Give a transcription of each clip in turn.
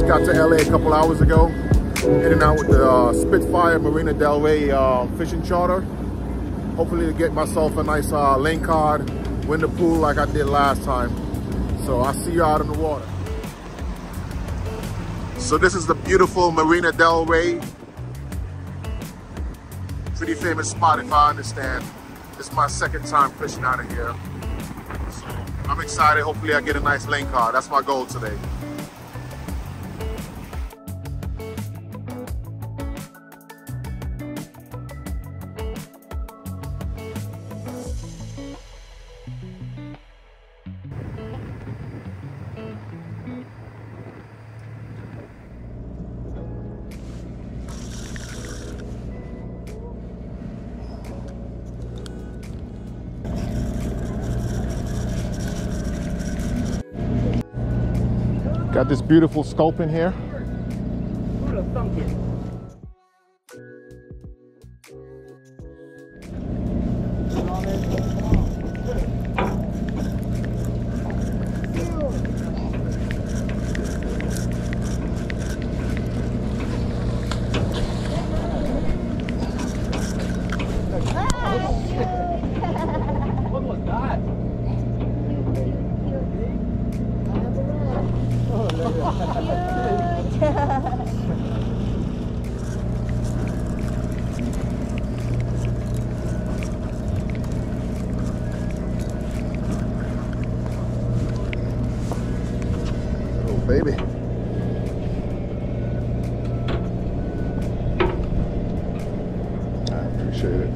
got to LA a couple hours ago. In and out with the uh, Spitfire Marina Del Rey uh, fishing charter. Hopefully to get myself a nice uh, lingcod, win the pool like I did last time. So I'll see you out in the water. So this is the beautiful Marina Del Rey. Pretty famous spot if I understand. This is my second time fishing out of here. So I'm excited. Hopefully I get a nice lingcod. That's my goal today. Got this beautiful sculpin here. Baby. I appreciate it.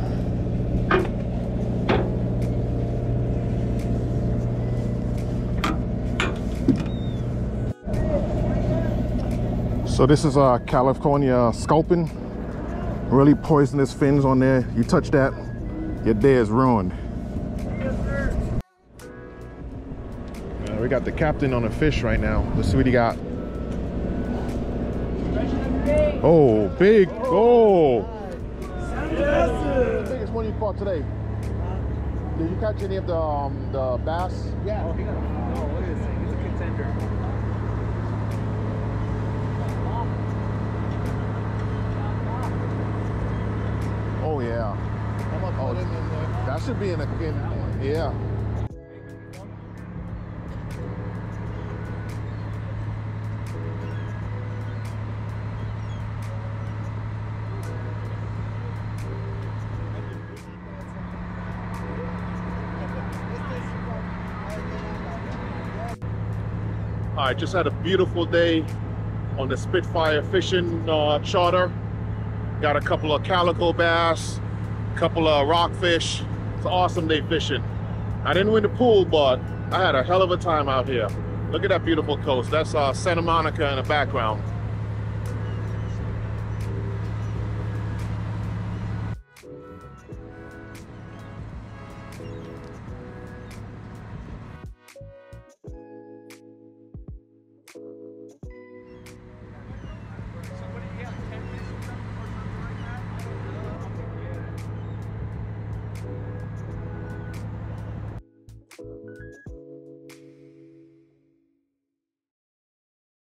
So this is a California sculpin. Really poisonous fins on there. You touch that, your day is ruined. We got the captain on a fish right now. Let's see what he got. Oh, big. Oh. The biggest one you caught today. Did you catch any of the um, the bass? Yeah. Oh, he got, look at this thing. He's a contender. Oh yeah. Oh, put him in there. That should be in a in, yeah. I just had a beautiful day on the Spitfire fishing uh, charter. Got a couple of calico bass, a couple of rockfish. It's an awesome day fishing. I didn't win the pool, but I had a hell of a time out here. Look at that beautiful coast. That's uh, Santa Monica in the background.